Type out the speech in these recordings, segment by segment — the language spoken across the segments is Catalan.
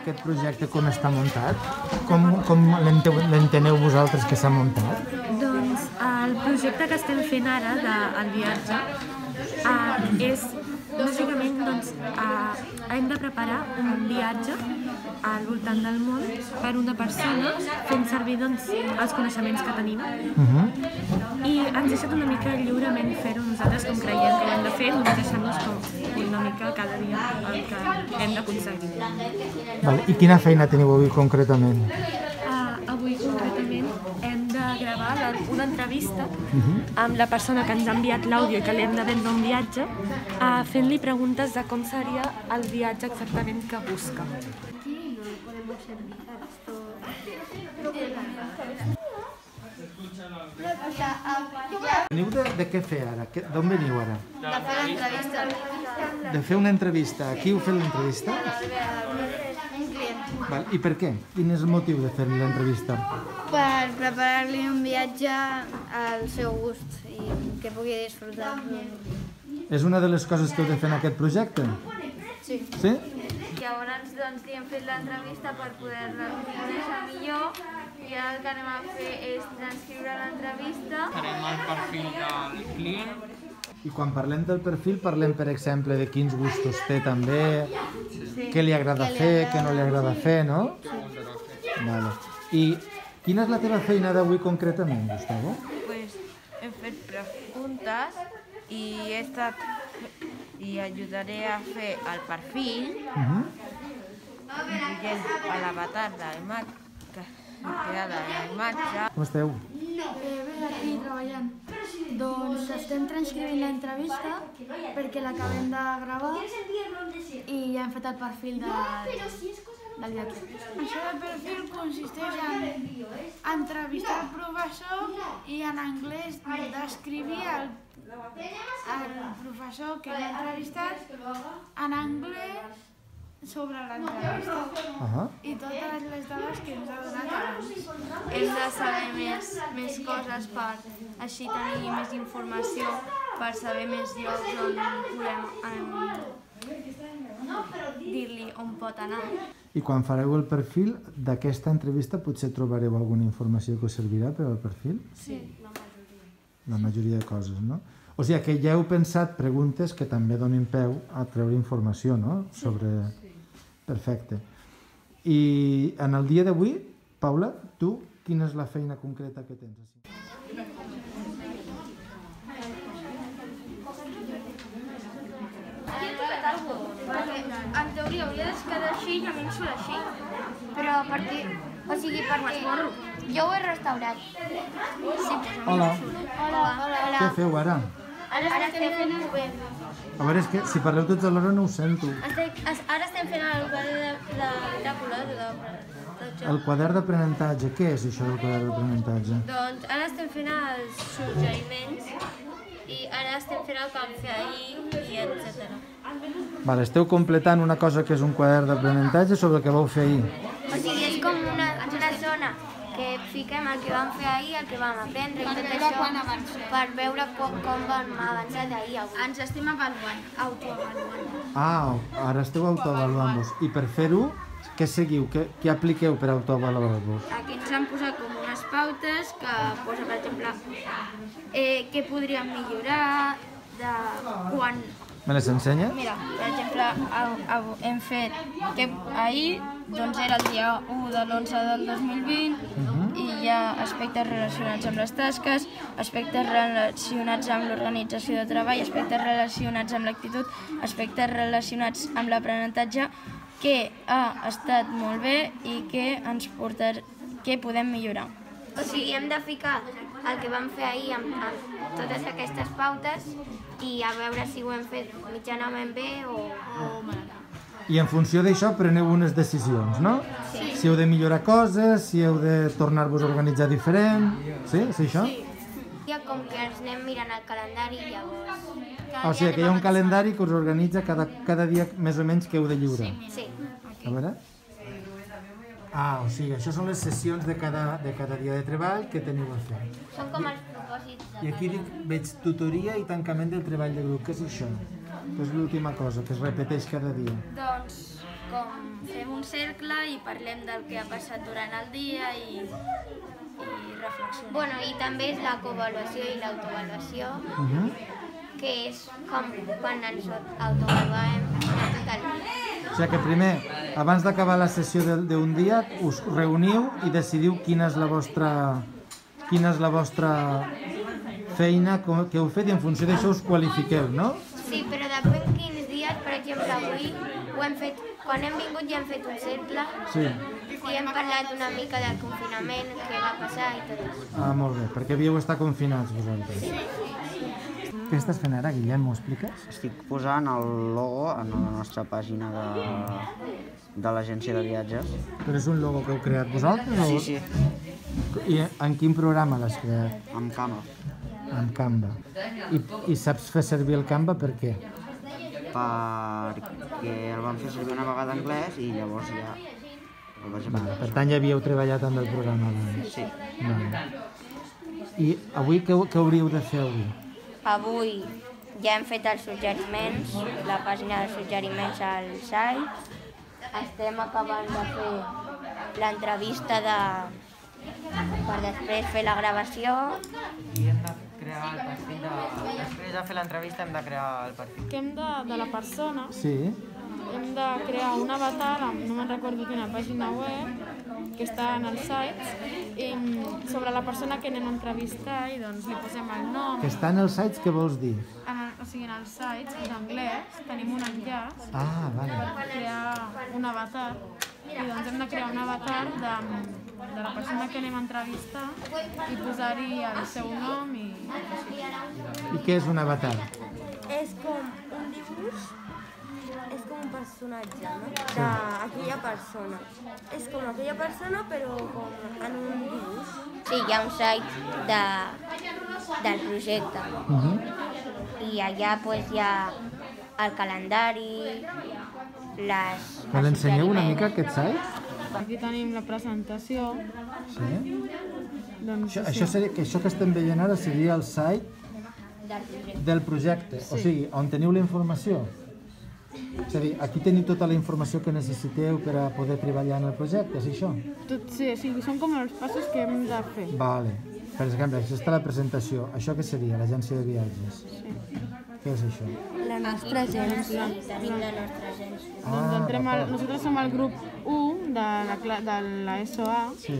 aquest projecte com està muntat? Com, com l'ente- l'enteneu vosaltres que s'ha muntat? Doncs el projecte que estem fent ara del viatge uh, és bàsicament doncs, uh, hem de preparar un viatge al voltant del món per una persona fent servir doncs, els coneixements que tenim Uh -huh. i ens ha deixat una mica lliurement fer-ho nosaltres com creiem que ho hem de fer, només deixant-nos com una mica cada dia el que hem d'aconseguir. Vale. I quina feina teniu avui concretament? Uh, avui concretament hem de gravar la, una entrevista amb la persona que ens ha enviat l'àudio i que li hem de vendre un viatge, uh, fent-li preguntes de com seria el viatge exactament que busca. Veniu de, de què fer ara? D'on veniu ara? De fer l'entrevista De fer una entrevista. A qui heu fet l'entrevista? un client Val. I per què? Quin és el motiu de fer-li l'entrevista? per preparar-li un viatge al seu gust i que pugui disfrutar. És una de les coses que heu de fer en aquest projecte? Sí. Sí? Llavors doncs, li hem fet l'entrevista per poder-la conèixer millor i ara el que anem a fer és transcriure l'entrevista farem el perfil del client I quan parlem del perfil, parlem, per exemple, de quins gustos té també, què li agrada fer, què no li agrada fer, no? Vale. I quina és la teva feina d'avui concretament, Gustavo? pues, hem fet preguntes i he estat i ajudaré a fer el perfil Uh -huh. a l'avatar de la que creada la imatge Com esteu? Eh, bé, aquí treballant. Doncs estem transcrivint l'entrevista perquè l'acabem de gravar i ja hem fet el perfil de, del. Això del perfil consisteix en entrevistar el professor i en anglès descrivir el, el professor que l'ha entrevistat en anglès sobre l'entrevista Uh -huh. i totes les dades que ens ha donat abans. hem de saber més, més coses per així tenir més informació per saber més llocs on podem em, dir-li on pot anar. I quan fareu el perfil d'aquesta entrevista potser trobareu alguna informació que us servirà per al perfil? Sí. La majoria de coses, no? O sigui que ja heu pensat preguntes que també donin peu a treure informació, no? Sobre... Perfecte. I en el dia d'avui, Paula, tu, quina és la feina concreta que tens? En teoria hauria de quedar així i a mi em surt així. Però a partir... O sigui, per... Jo ho he restaurat. Hola, Hola, hola, què feu ara? Ara, ara estem fent un web. A veure, és que si parleu tots alhora no ho sento. Ara estem fent el quadre de, de bitàcola, de, de, El quadern d'aprenentatge, què és això del quadern d'aprenentatge? Doncs ara estem fent els suggeriments i ara estem fent el que vam fer ahir i etc. Vale, esteu completant una cosa que és un quadern d'aprenentatge sobre el que vau fer ahir. O sigui, és com una, una zona que fiquem el que vam fer ahir, el que vam aprendre i tot això per veure com, com vam avançar d'ahir avui. Ens estem avaluant, autoavaluant. Ah, ara esteu autoavaluant-vos. I per fer-ho, què seguiu? Què, què apliqueu per autoavaluar-vos? Aquí ens han posat com unes pautes que posa, per exemple, eh, què podríem millorar, de quan Me les ensenya? Mira, per exemple, hem fet que ahir doncs era el dia 1 de l'11 del 2020 i hi ha aspectes relacionats amb les tasques, aspectes relacionats amb l'organització de treball, aspectes relacionats amb l'actitud, aspectes relacionats amb l'aprenentatge que ha estat molt bé i que ens portar, que podem millorar. O sigui, hem de ficar el que vam fer ahir amb, amb totes aquestes pautes i a veure si ho hem fet mitjanament bé o, o malament. I en funció d'això preneu unes decisions, no? Sí. Si heu de millorar coses, si heu de tornar-vos a organitzar diferent... Sí? És això? Ja com que ens anem mirant el calendari i llavors... O sigui que hi ha un calendari que us organitza cada, cada dia més o menys que heu de lliurar. Sí. A veure? Ah, o sigui, això són les sessions de cada, de cada dia de treball que teniu a fer. Són com els propòsits de I aquí dic, veig tutoria i tancament del treball de grup. Què és això? Que és l'última cosa que es repeteix cada dia. Doncs com fem un cercle i parlem del que ha passat durant el dia i, i reflexionem. Bueno, i també és la coavaluació i l'autoavaluació, Uh -huh. que és com quan ens autoavaluem tot el dia. O sigui que primer, abans d'acabar la sessió de- d'un dia, us reuniu i decidiu quina és la vostra, quina és la vostra feina que heu fet i en funció d'això us qualifiqueu, no? Sí, però exemple, avui ho hem fet, quan hem vingut ja hem fet un cercle Sí. i hem parlat una mica del confinament, què va passar i tot això. Ah, molt bé, perquè havíeu estat confinats vosaltres. Què estàs fent ara, Guillem? M'ho expliques? Estic posant el logo en la nostra pàgina de, de l'agència de viatges. Però és un logo que heu creat vosaltres? O... Sí, sí, I en quin programa l'has creat? amb cama. En Canva. I, I saps fer servir el Canva per què? Perquè el vam fer servir una vegada anglès i llavors ja el vaig aprendre. per tant, ja havíeu treballat amb el programa abans. Sí. Vale. I avui què, què hauríeu de fer avui? Avui ja hem fet els suggeriments, la pàgina dels suggeriments al site. Estem acabant de fer l'entrevista de... per després fer la gravació. Crear el perfil de... Després de fer l'entrevista hem de crear el perfil. que hem de, de la persona, Sí? hem de crear un avatar, no me'n recordo quina pàgina web, que està en els sites, i, mm, sobre la persona que anem a entrevistar i doncs li posem el nom. Que està en els sites, què vols dir? En el, o sigui, en els sites, en anglès, tenim un enllaç Ah, vale. per crear un avatar i doncs hem de crear un avatar de, de la persona que anem a entrevistar i posar-hi el seu nom i I què és un avatar? És com un dibuix, és com un personatge, no? D'aquella persona. És com aquella persona, però com en un dibuix. Sí, hi ha un site de, del projecte. Uh -huh. I allà pues, hi ha el calendari, les... Me l'ensenyeu una mica, aquest site? Aquí tenim la presentació. Sí? Doncs, Això, això, seria, que això que estem veient ara seria el site Del projecte. projecte, o Sí. sigui, on teniu la informació. És a dir, aquí teniu tota la informació que necessiteu per a poder treballar en el projecte, és això? Tot, sí, o sigui, són com els passos que hem de fer. Vale. Per exemple, això està la presentació. Això què seria, l'agència de viatges? Sí. Què és això? La nostra agència. Tenim la nostra. Doncs Ah, entrem al, nosaltres som el grup 1 de la, de la SOA, Sí?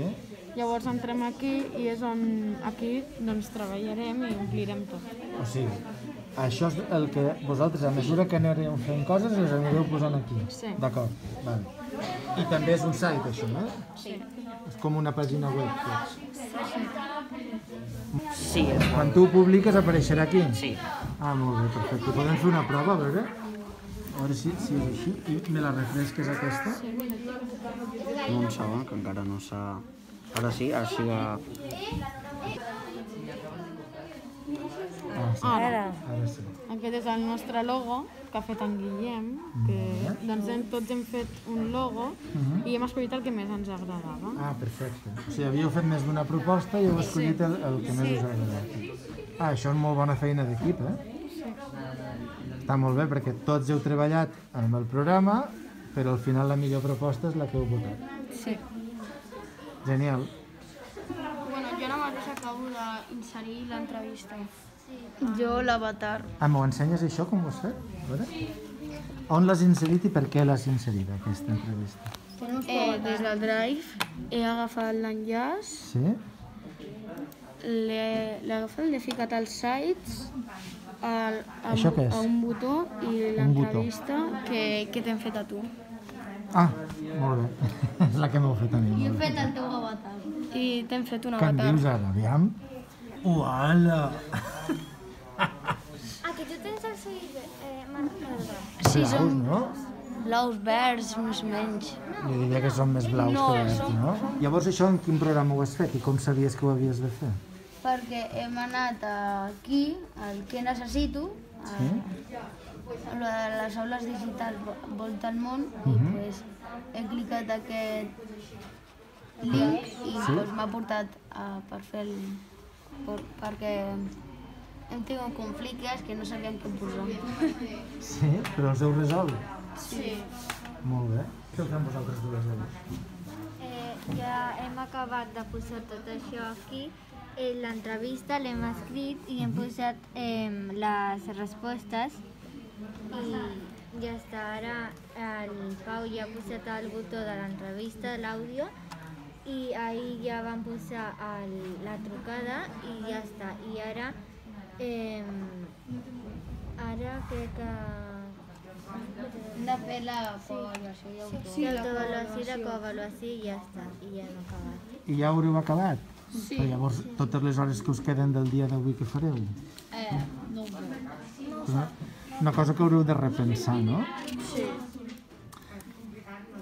llavors entrem aquí i és on aquí doncs, treballarem i omplirem tot. O sigui, això és el que vosaltres, a mesura que anireu fent coses, les anireu posant aquí. Sí. D'acord, vale. I també és un site, això, no? Sí. És com una pàgina web. Tots. Sí, Quan tu ho publiques apareixerà aquí? Sí. Ah, molt bé, perfecte. Podem fer una prova, a veure? A veure si, si és així. I me la refresques aquesta? un segon, que encara no s'ha... Ara sí, ara sí que... Ah, sí. Ara. Ara sí. Aquest és el nostre logo que ha fet en Guillem, que doncs hem, tots hem fet un logo Mhm. i hem escollit el que més ens agradava. Ah, perfecte. O sigui, havíeu fet més d'una proposta i heu escollit el, el que més Sí. us ha agradat. Ah, això és molt bona feina d'equip, eh? Està molt bé perquè tots heu treballat amb el programa, però al final la millor proposta és la que heu votat. Sí. Genial. Bueno, jo ara mateix acabo d'inserir l'entrevista. Jo l'avatar. Ah, m'ho ensenyes això, com ho has fet? A veure. On l'has inserit i per què l'has inserit, aquesta entrevista? Eh, des del Drive he agafat l'enllaç, Sí? l'he agafat, l'he ficat als sites, al, a, Això què és? a un botó i l'entrevista que, que t'hem fet a tu. Ah, molt bé. és la que m'heu fet a mi. molt bé. el teu avatar. I t'hem fet un Què em avatar. dius ara, aviam? Uala! Ah, que tu tens el seguit eh, marcat. Sí, Blaus, som- no? Blaus, verds, més o menys. Jo diria que són més blaus No, que verds, som- no? Llavors això en quin programa ho has fet i com sabies que ho havies de fer? Perquè hem anat aquí, al que necessito, Sí? a lo de les aules digitals vo- volta al món, Mhm. i pues, he clicat aquest link i Sí? pues, m'ha portat a, per fer el... Per, perquè hem tingut conflictes que no sabíem què posar. Sí? Però els heu resolt? Sí. Molt bé. Què us fem vosaltres dues? Eh, ja hem acabat de posar tot això aquí. Eh, L'entrevista l'hem escrit i hem posat eh, les respostes i ja està. Ara el Pau ja ha posat el botó de l'entrevista, l'àudio, i ahir ja van posar el, la trucada i ja està. I ara, eh, ara crec que... Hem de fer la coavaluació i autor. Sí, i la coavaluació i ja està. I ja hem acabat. I ja haureu acabat? Sí. Però llavors, totes les hores que us queden del dia d'avui, què fareu? Eh, no. Una, una cosa que haureu de repensar, no? Sí.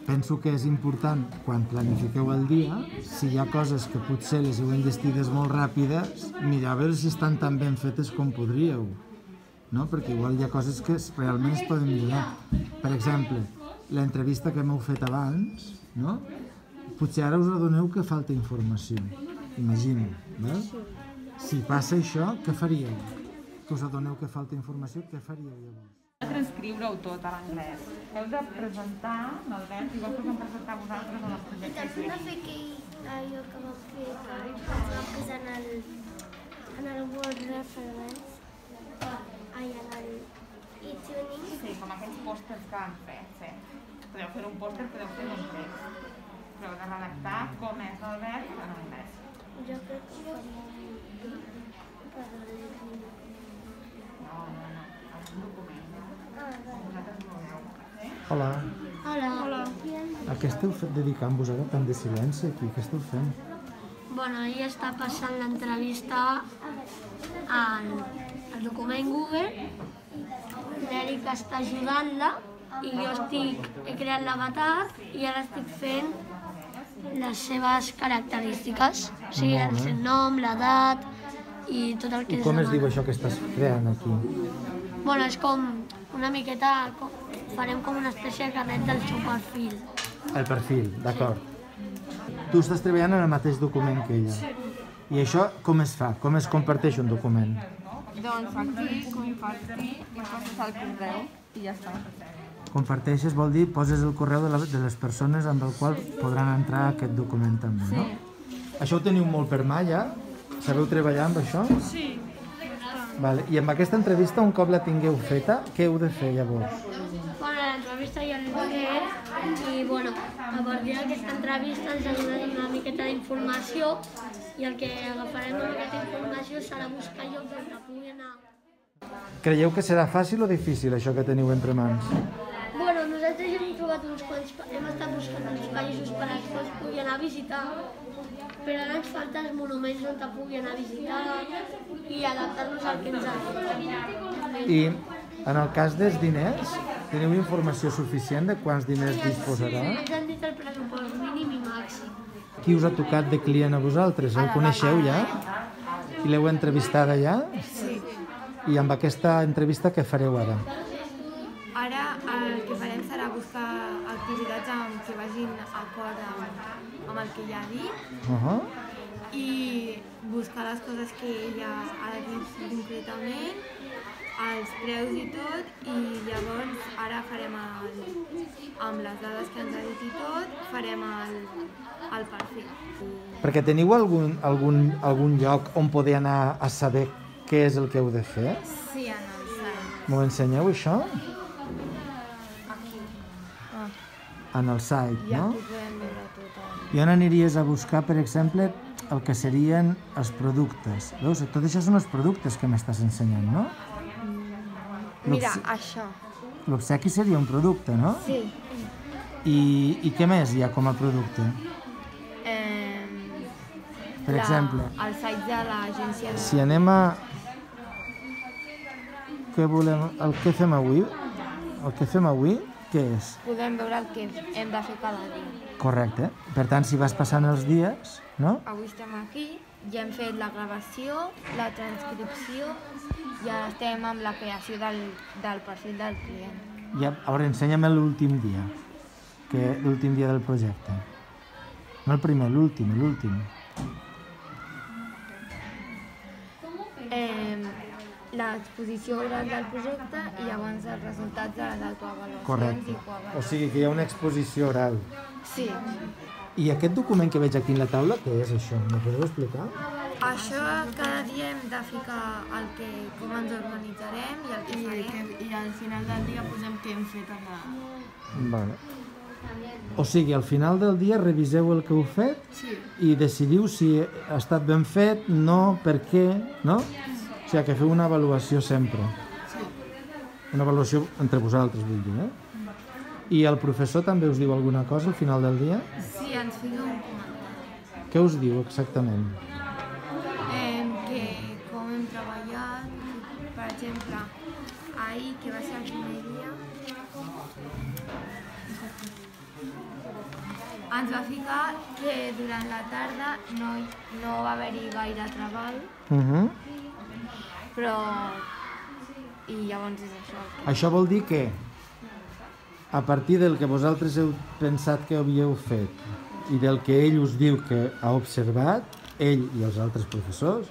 Penso que és important, quan planifiqueu el dia, si hi ha coses que potser les heu enllestides molt ràpides, mirar a veure si estan tan ben fetes com podríeu. No? Perquè igual hi ha coses que realment es poden millorar. Per exemple, l'entrevista que m'heu fet abans, no? potser ara us adoneu que falta informació. Imagino, val? Si passa això, què faríeu? Que us adoneu que falta informació, què faríeu llavors? transcriure-ho tot a l'anglès. Heu de presentar, l'Albert, i vosaltres hem presentar vosaltres en el projecte. També de fer que allò que vam fer, que vam posar en el, en el Word Reference, ai, en el e-tuning. Sí, com aquells pòsters que han fet, sí. Podeu fer un pòster, podeu fer un text. Però heu de redactar com és l'Albert en anglès. Jo crec que faria per el... No, no, no, un document. Ah? Hola. Hola. Hola. A què esteu dedicant-vos ara tant de silenci aquí? Què esteu fent? Bueno, ella està passant l'entrevista al, al document Google, l'Èrica està ajudant-la i jo estic, he creat l'avatar i ara estic fent les seves característiques, o sigui, el seu nom, l'edat i tot el que I es com es diu demana. això que estàs creant aquí? Bueno, és com una miqueta, com, farem com una espècie de carnet del seu perfil. El perfil, d'acord. Tu estàs treballant en el mateix document que ella. I això com es fa? Com es comparteix un document? Doncs aquí, compartir, i poses el correu i ja està. Comparteixes vol dir poses el correu de, la, de les persones amb el qual podran entrar a aquest document també, no? Això ho teniu molt per mà ja? Sabeu treballar amb això? Sí. Vale. I amb aquesta entrevista, un cop la tingueu feta, què heu de fer llavors? Bueno, l'entrevista ja l'he fet i, bueno, a partir d'aquesta entrevista ens donat una miqueta d'informació i el que agafarem amb aquesta informació serà buscar llocs on pugui anar. Creieu que serà fàcil o difícil això que teniu entre mans? Buscant uns països per als quals pugui anar a visitar, però ara ens falten els monuments on te pugui anar a visitar i adaptar-nos al que ens ha dit. I en el cas dels diners, teniu informació suficient de quants diners disposarà? Ens han dit el pressupost mínim i màxim. Qui us ha tocat de client a vosaltres? El coneixeu ja? I l'heu entrevistada ja? Sí. I amb aquesta entrevista què fareu ara? Ara el que farem serà buscar activitats amb, que vagin acord amb, amb el que ella ha dit Uh -huh. i buscar les coses que ella ha dit concretament, els preus i tot, i llavors ara farem el, amb les dades que ens ha dit i tot, farem el, el perfil. Perquè teniu algun, algun, algun lloc on poder anar a saber què és el que heu de fer? Sí, en el site. M'ho ensenyeu, això? Aquí. En el site, I no? I on aniries a buscar, per exemple, el que serien els productes? Veus? Tot això són els productes que m'estàs ensenyant, no? Mira, L'obse- això. L'obsequi seria un producte, no? Sí. I, I què més hi ha com a producte? Eh, Per exemple? El site de l'agència de... Si anem a... Què volem... El que fem avui? El que fem avui, què és? Podem veure el que hem de fer cada dia. Correcte. Per tant, si vas passant els dies, no? Avui estem aquí, ja hem fet la gravació, la transcripció, ja estem amb la creació del, del perfil del client. Ja, a veure, ensenya'm l'últim dia, que l'últim dia del projecte. No el primer, l'últim, l'últim. Eh, l'exposició oral del projecte i llavors els resultats de les autoavaluacions Correcte. i coavaluacions. O sigui que hi ha una exposició oral. Sí. I aquest document que veig aquí en la taula, què és això? M'ho podeu explicar? Això cada dia hem de ficar el que, com ens organitzarem i el que I, farem. que, I al final del dia posem què hem fet a la... Vale. O sigui, al final del dia reviseu el que heu fet Sí. i decidiu si ha estat ben fet, no, per què, no? O sigui, que feu una avaluació sempre. Sí. Una avaluació entre vosaltres, vull dir, eh? I el professor també us diu alguna cosa al final del dia? Sí, ens fica un comentari. Què us diu exactament? Eh, que com hem treballat, per exemple, ahir, que va ser el primer dia, ens va ficar que durant la tarda no, no va haver-hi gaire treball, Uh -huh. Però... I llavors és això. Que... Això vol dir que a partir del que vosaltres heu pensat que havíeu fet i del que ell us diu que ha observat, ell i els altres professors,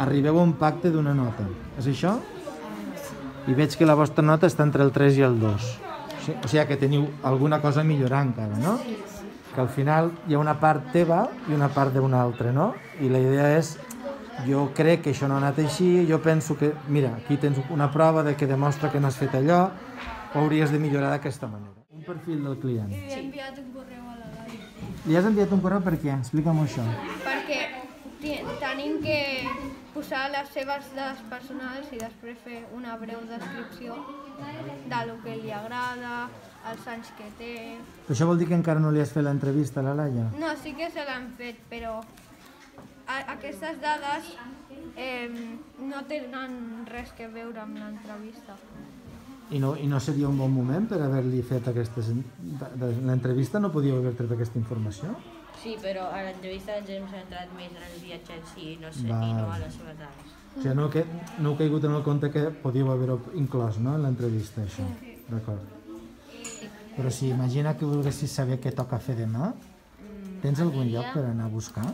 arribeu a un pacte d'una nota. És això? I veig que la vostra nota està entre el 3 i el 2. Sí? O sigui que teniu alguna cosa a millorar encara, no? Que al final hi ha una part teva i una part d'una altra, no? I la idea és jo crec que això no ha anat així, jo penso que, mira, aquí tens una prova de que demostra que no has fet allò, ho hauries de millorar d'aquesta manera. Un perfil del client. He enviat un correu a la. Li has enviat un correu per què? Explica'm això. Perquè tenim que posar les seves dades personals i després fer una breu descripció de lo que li agrada, els anys que té... Però això vol dir que encara no li has fet l'entrevista a la Laia? No, sí que se l'han fet, però a, aquestes dades eh, no tenen res que veure amb l'entrevista. I no, I no seria un bon moment per haver-li fet aquestes... L'entrevista no podíeu haver tret aquesta informació? Sí, però a l'entrevista ens hem centrat més en el viatge en si i no, sé, Val. i no a les seves dades. O sigui, no, que, no heu caigut en el compte que podíeu haver inclòs no, en l'entrevista, això. D'acord. Però si imagina que volguessis saber què toca fer demà, tens algun lloc per anar a buscar?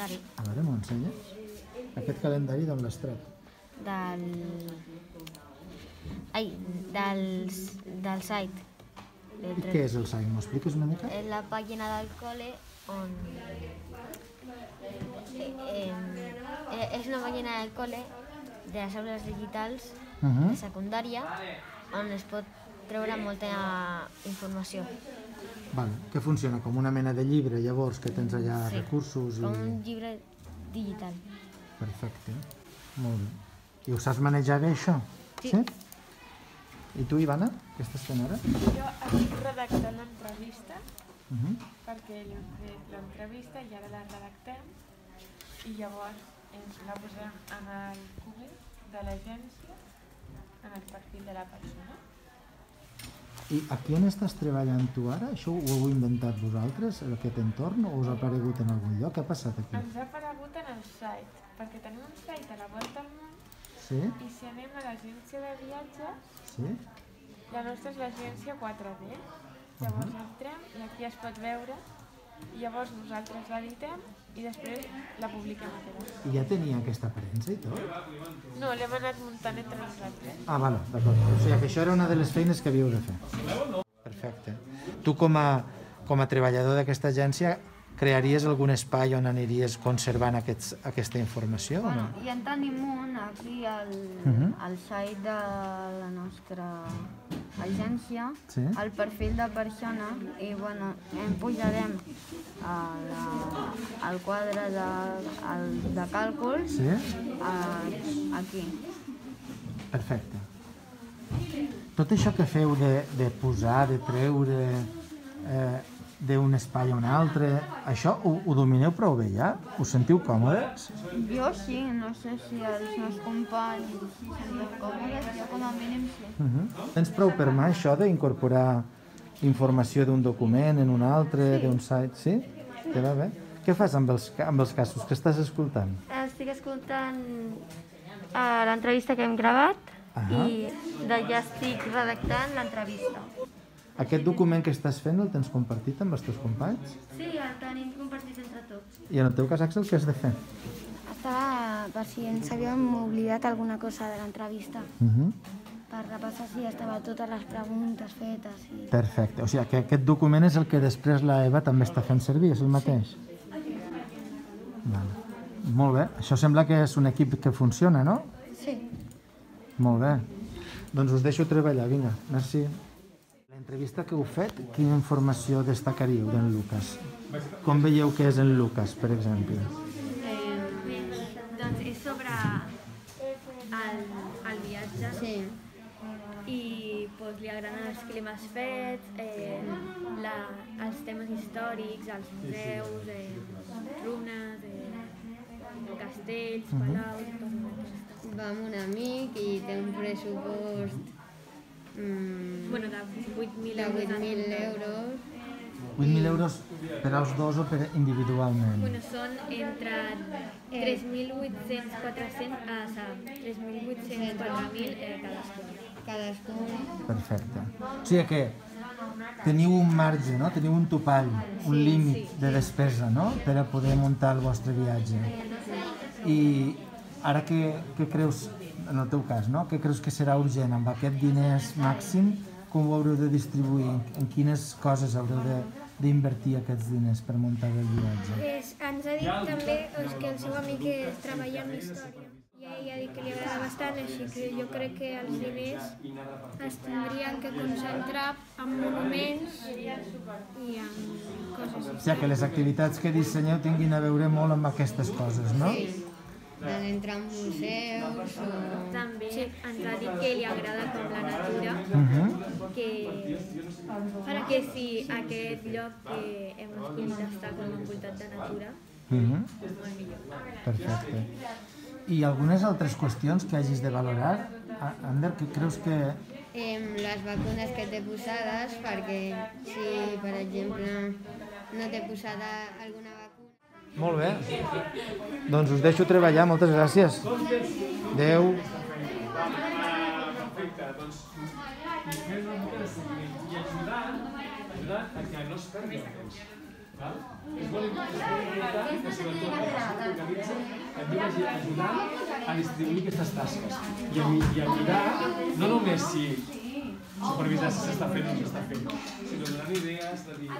Calendari A veure, m'ho ensenyes? Aquest calendari d'on l'has tret? del... Ai, dels, del site. Del I què és el site? M'ho expliques una mica? És la pàgina del col·le on... Eh, eh, és una pàgina del col·le de les aules digitals Mhm. de secundària on es pot treure molta informació. Vale. Que funciona com una mena de llibre, llavors, que tens allà Sí. recursos i... Com un llibre digital. Perfecte. Molt bé. I ho saps manejar bé, això? Sí. sí? I tu, Ivana, què estàs fent ara? Jo estic redactant l'entrevista Uh -huh. perquè li hem fet l'entrevista i ara la redactem i llavors ens la posem en el Google de l'agència, en el perfil de la persona. I aquí on estàs treballant tu ara? Això ho heu inventat vosaltres, aquest entorn, o us ha aparegut en algun lloc? Què ha passat aquí? Ens ha aparegut en el site, perquè tenim un site a la volta al món Sí? i si anem a l'agència de viatges, Sí? la nostra és l'agència 4D. Llavors entrem i aquí es pot veure i llavors nosaltres l'editem i després la publiquem a Telegram. I ja tenia aquesta premsa i tot? No, l'hem anat muntant entre nosaltres. Ah, vale, d'acord. O sigui que això era una de les feines que havíeu de fer. Perfecte. Tu com a, com a treballador d'aquesta agència crearies algun espai on aniries conservant aquests, aquesta informació o no? Bueno, ja en tenim un aquí al, Mhm. al site de la nostra agència, Sí. el perfil de persona, i bueno, en pujarem a la, al quadre de, al, de càlculs Sí? a, aquí. Perfecte. Tot això que feu de, de posar, de treure eh, d'un espai a un altre, això ho, ho domineu prou bé ja? Us sentiu còmodes? Jo sí, no sé si els meus companys s'hi senten còmodes, jo com a mínim sí. Uh -huh. Tens prou per mà això d'incorporar informació d'un document en un altre, d'un site, sí? Te va bé? Què fas amb els, amb els casos que estàs escoltant? Estic escoltant uh, l'entrevista que hem gravat Ahà. i de, ja estic redactant l'entrevista. Aquest document que estàs fent el tens compartit amb els teus companys? Sí, el tenim compartit entre tots. I en el teu cas, Àxel, què has de fer? Està per si ens havíem oblidat alguna cosa de l'entrevista, Mhm. per repassar si estava totes les preguntes fetes. I... Perfecte. O sigui, que aquest document és el que després la Eva també està fent servir, és el mateix? Vale. Molt bé. Això sembla que és un equip que funciona, no? Sí. Molt bé. Doncs us deixo treballar, vinga. Merci. L'entrevista que heu fet, quina informació destacaríeu d'en Lucas? Com veieu que és en Lucas, per exemple? Eh, doncs és sobre el, el viatge. Sí. I pues, li agraden els climes fets, eh, la, els temes històrics, els museus, eh, runes, eh, castells, Mhm. palaus, coses d'aquestes. Va amb un amic i té un pressupost mm, Bueno, de 8.000 de euros 8.000 en euros. 8.000 euros per als dos o per individualment? Bueno, són entre 3.800, 400, ah, o sigui, 3.800, 4.000 eh, cadascun. Cadascun. Perfecte. O sigui que teniu un marge, no? Teniu un topall, un Sí, límit sí, de despesa, no? Per a poder muntar el vostre viatge. I ara què, què creus, en el teu cas, no? Què creus que serà urgent amb aquest diners màxim? Com ho haureu de distribuir? En, quines coses haureu de d'invertir aquests diners per muntar el viatge? És, ens ha dit també doncs, que el seu amic treballa en història i ell ha dit que li agrada bastant, així que jo crec que els diners es tindrien que concentrar en monuments i en coses O sigui, que les activitats que dissenyeu tinguin a veure molt amb aquestes coses, no? Sí. D'entrar en museus o... També sí. ens ha dit que li agrada com la natura, Mhm. que, que si aquest lloc que hem escollit està com envoltat de natura, Mhm. és molt millor. Perfecte. I algunes altres qüestions que hagis de valorar? Ander, què creus que... Em, les vacunes que té posades, perquè si, per exemple, no té posada alguna vacuna... Molt bé. Doncs us deixo treballar, moltes gràcies. Adéu. Ajudar, ajudar a es a distribuir aquestes tasques i a, mirar no només si supervisar si s'està fent o no s'està fent, sinó donant idees de dir,